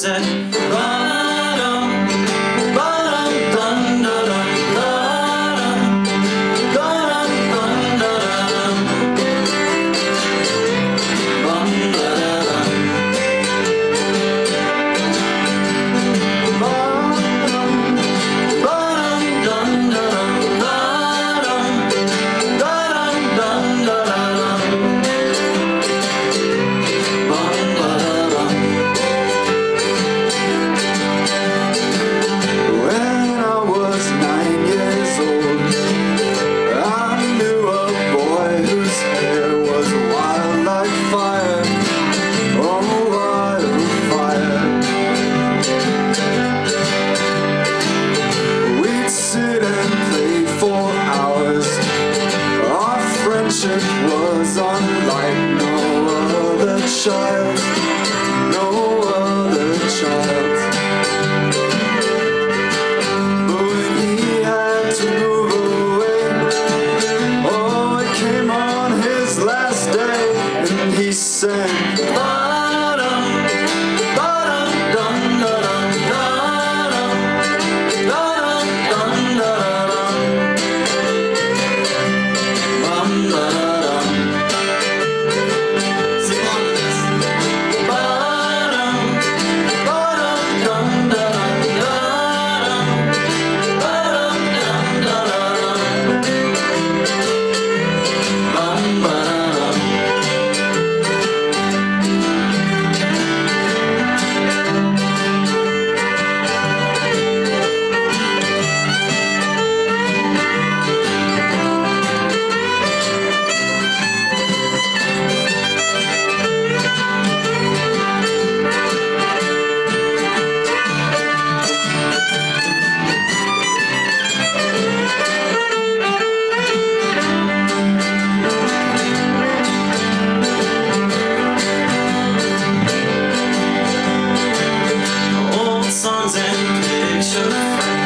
said, run and picture